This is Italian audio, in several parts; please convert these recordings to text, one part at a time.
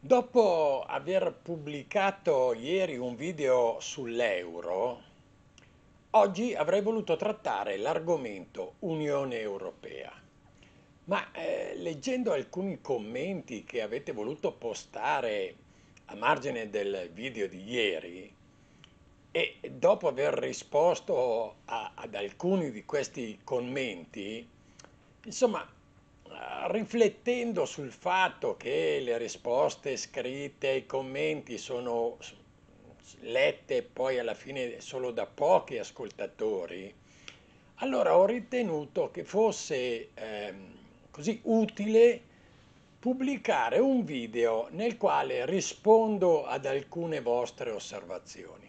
Dopo aver pubblicato ieri un video sull'euro, oggi avrei voluto trattare l'argomento Unione Europea. Ma eh, leggendo alcuni commenti che avete voluto postare a margine del video di ieri e dopo aver risposto a- ad alcuni di questi commenti, insomma, riflettendo sul fatto che le risposte scritte ai commenti sono lette poi alla fine solo da pochi ascoltatori, allora ho ritenuto che fosse ehm, così utile pubblicare un video nel quale rispondo ad alcune vostre osservazioni.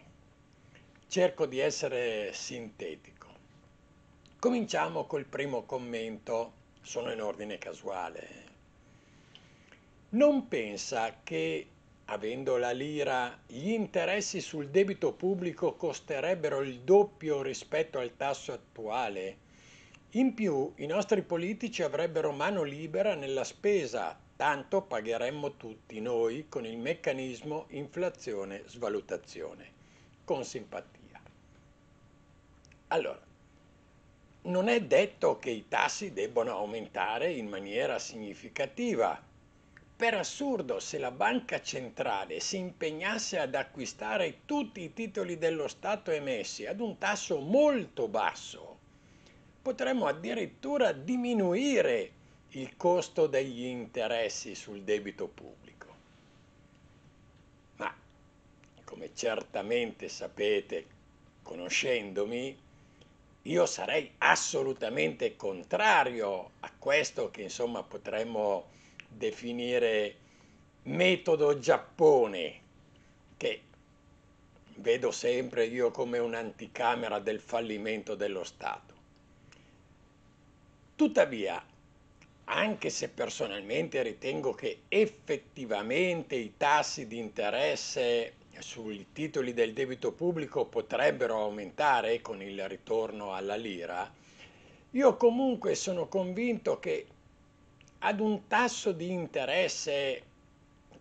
Cerco di essere sintetico. Cominciamo col primo commento, sono in ordine casuale. Non pensa che, avendo la lira, gli interessi sul debito pubblico costerebbero il doppio rispetto al tasso attuale? In più, i nostri politici avrebbero mano libera nella spesa, tanto pagheremmo tutti noi con il meccanismo inflazione-svalutazione, con simpatia. Allora, non è detto che i tassi debbano aumentare in maniera significativa. Per assurdo, se la banca centrale si impegnasse ad acquistare tutti i titoli dello Stato emessi ad un tasso molto basso, potremmo addirittura diminuire il costo degli interessi sul debito pubblico. Ma, come certamente sapete, conoscendomi, io sarei assolutamente contrario a questo che insomma potremmo definire metodo Giappone, che vedo sempre io come un'anticamera del fallimento dello Stato. Tuttavia, anche se personalmente ritengo che effettivamente i tassi di interesse sui titoli del debito pubblico potrebbero aumentare con il ritorno alla lira, io comunque sono convinto che ad un tasso di interesse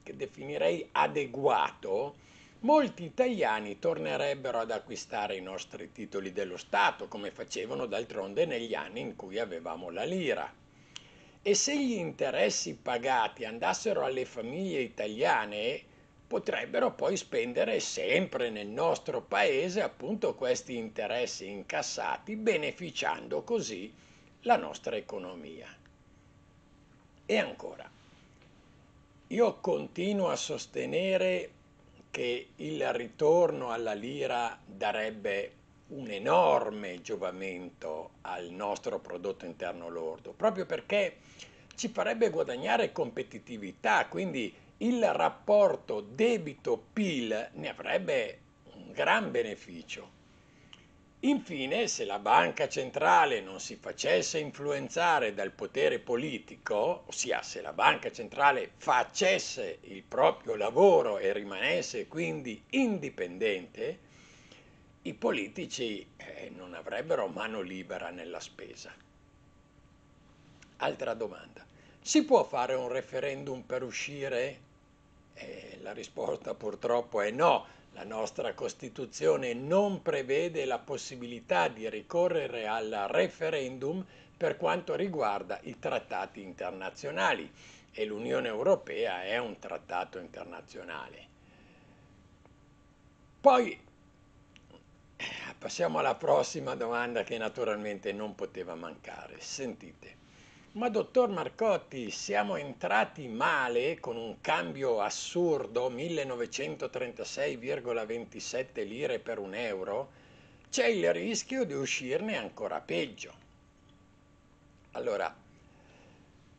che definirei adeguato, molti italiani tornerebbero ad acquistare i nostri titoli dello Stato, come facevano d'altronde negli anni in cui avevamo la lira. E se gli interessi pagati andassero alle famiglie italiane, potrebbero poi spendere sempre nel nostro paese appunto questi interessi incassati, beneficiando così la nostra economia. E ancora, io continuo a sostenere che il ritorno alla lira darebbe un enorme giovamento al nostro prodotto interno lordo, proprio perché ci farebbe guadagnare competitività, quindi il rapporto debito-PIL ne avrebbe un gran beneficio. Infine, se la banca centrale non si facesse influenzare dal potere politico, ossia se la banca centrale facesse il proprio lavoro e rimanesse quindi indipendente, i politici eh, non avrebbero mano libera nella spesa. Altra domanda. Si può fare un referendum per uscire eh, la risposta purtroppo è no. La nostra Costituzione non prevede la possibilità di ricorrere al referendum per quanto riguarda i trattati internazionali e l'Unione Europea è un trattato internazionale. Poi eh, passiamo alla prossima domanda che naturalmente non poteva mancare. Sentite. Ma dottor Marcotti, siamo entrati male con un cambio assurdo, 1936,27 lire per un euro? C'è il rischio di uscirne ancora peggio. Allora,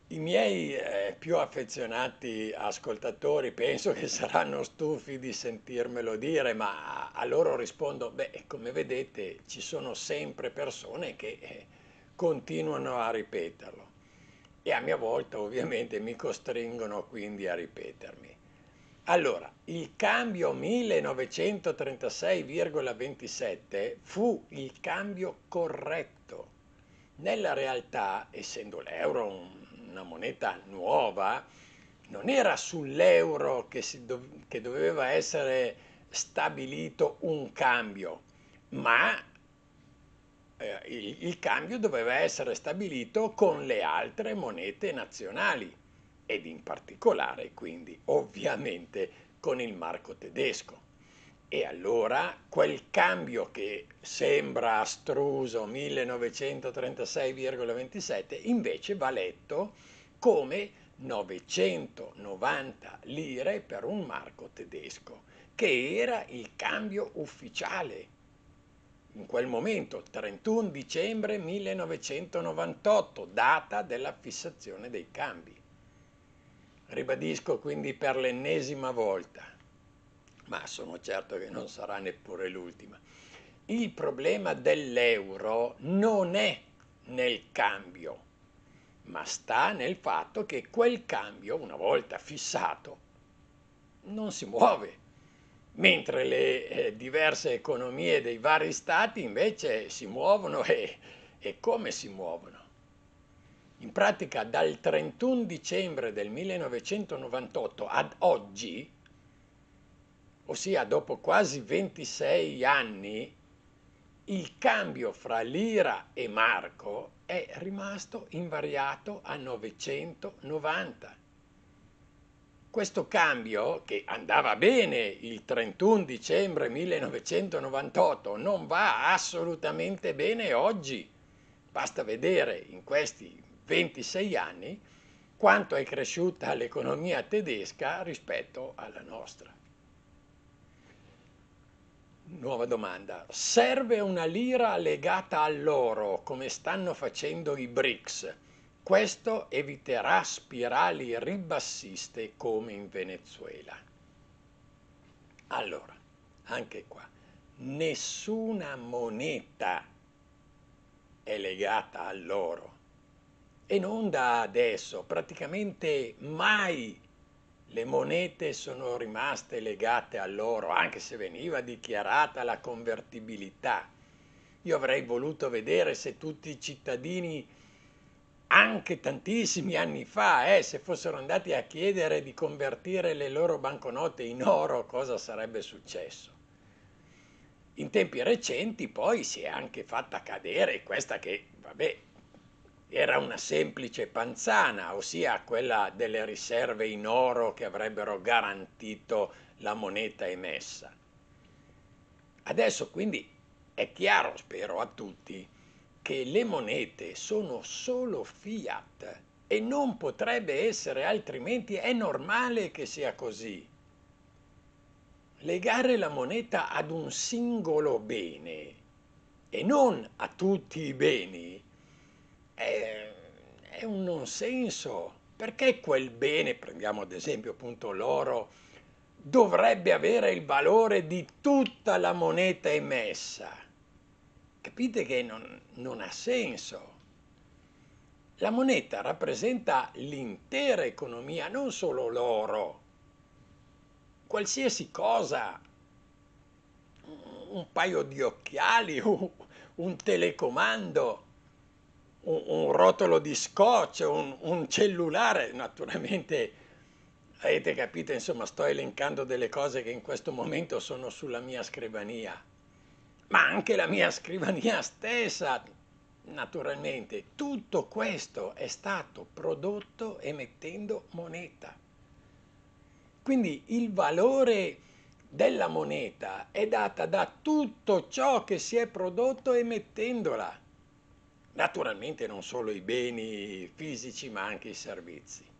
i miei eh, più affezionati ascoltatori penso che saranno stufi di sentirmelo dire, ma a loro rispondo, beh, come vedete ci sono sempre persone che eh, continuano a ripeterlo e a mia volta ovviamente mi costringono quindi a ripetermi. Allora, il cambio 1936,27 fu il cambio corretto. Nella realtà, essendo l'euro una moneta nuova, non era sull'euro che, do- che doveva essere stabilito un cambio, ma eh, il, il cambio doveva essere stabilito con le altre monete nazionali ed in particolare quindi ovviamente con il marco tedesco. E allora quel cambio che sembra astruso 1936,27 invece va letto come 990 lire per un marco tedesco, che era il cambio ufficiale. In quel momento, 31 dicembre 1998, data della fissazione dei cambi. Ribadisco quindi per l'ennesima volta, ma sono certo che non sarà neppure l'ultima. Il problema dell'euro non è nel cambio, ma sta nel fatto che quel cambio, una volta fissato, non si muove, mentre le eh, diverse economie dei vari stati invece si muovono e, e come si muovono. In pratica dal 31 dicembre del 1998 ad oggi, ossia dopo quasi 26 anni, il cambio fra lira e marco è rimasto invariato a 990. Questo cambio, che andava bene il 31 dicembre 1998, non va assolutamente bene oggi. Basta vedere in questi 26 anni quanto è cresciuta l'economia tedesca rispetto alla nostra. Nuova domanda. Serve una lira legata all'oro come stanno facendo i BRICS? Questo eviterà spirali ribassiste come in Venezuela. Allora, anche qua, nessuna moneta è legata all'oro e non da adesso, praticamente mai le monete sono rimaste legate all'oro, anche se veniva dichiarata la convertibilità. Io avrei voluto vedere se tutti i cittadini, anche tantissimi anni fa, eh, se fossero andati a chiedere di convertire le loro banconote in oro, cosa sarebbe successo. In tempi recenti poi si è anche fatta cadere questa che, vabbè, era una semplice panzana, ossia quella delle riserve in oro che avrebbero garantito la moneta emessa. Adesso quindi è chiaro, spero a tutti, che le monete sono solo fiat e non potrebbe essere altrimenti, è normale che sia così. Legare la moneta ad un singolo bene e non a tutti i beni è, è un non senso. Perché quel bene, prendiamo ad esempio appunto l'oro, dovrebbe avere il valore di tutta la moneta emessa? Capite che non, non ha senso. La moneta rappresenta l'intera economia, non solo l'oro. Qualsiasi cosa, un paio di occhiali, un telecomando, un, un rotolo di scotch, un, un cellulare, naturalmente avete capito, insomma, sto elencando delle cose che in questo momento sono sulla mia scrivania, ma anche la mia scrivania stessa, naturalmente, tutto questo è stato prodotto emettendo moneta. Quindi il valore della moneta è data da tutto ciò che si è prodotto emettendola. Naturalmente non solo i beni fisici ma anche i servizi.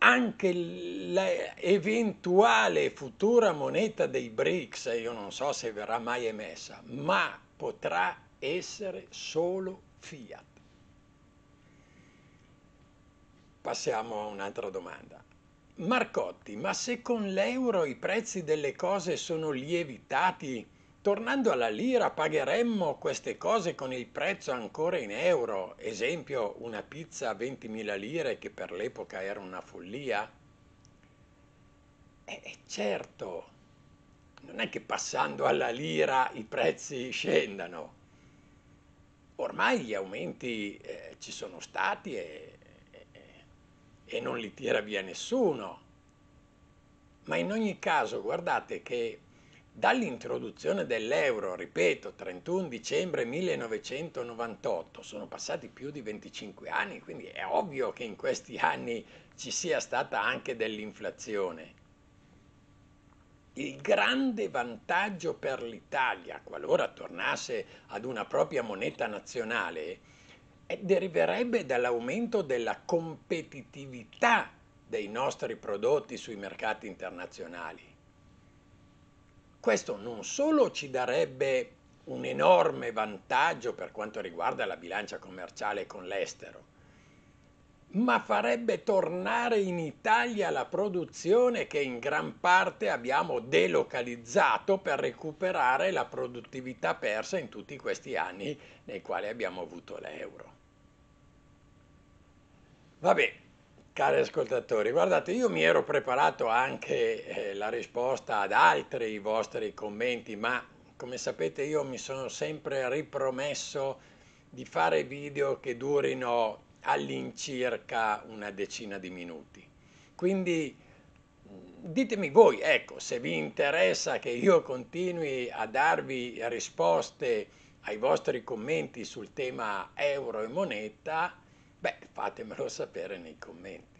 Anche l'eventuale futura moneta dei BRICS, io non so se verrà mai emessa, ma potrà essere solo fiat. Passiamo a un'altra domanda. Marcotti, ma se con l'euro i prezzi delle cose sono lievitati, Tornando alla lira, pagheremmo queste cose con il prezzo ancora in euro, esempio una pizza a 20.000 lire che per l'epoca era una follia? Eh, certo, non è che passando alla lira i prezzi scendano. Ormai gli aumenti eh, ci sono stati e, e, e non li tira via nessuno. Ma in ogni caso guardate che dall'introduzione dell'euro, ripeto, 31 dicembre 1998, sono passati più di 25 anni, quindi è ovvio che in questi anni ci sia stata anche dell'inflazione. Il grande vantaggio per l'Italia, qualora tornasse ad una propria moneta nazionale, deriverebbe dall'aumento della competitività dei nostri prodotti sui mercati internazionali. Questo non solo ci darebbe un enorme vantaggio per quanto riguarda la bilancia commerciale con l'estero, ma farebbe tornare in Italia la produzione che in gran parte abbiamo delocalizzato per recuperare la produttività persa in tutti questi anni nei quali abbiamo avuto l'euro. Vabbè, cari ascoltatori, guardate, io mi ero preparato anche eh, la risposta ad altri vostri commenti, ma come sapete io mi sono sempre ripromesso di fare video che durino all'incirca una decina di minuti. Quindi ditemi voi, ecco, se vi interessa che io continui a darvi risposte ai vostri commenti sul tema euro e moneta, Beh, fatemelo sapere nei commenti.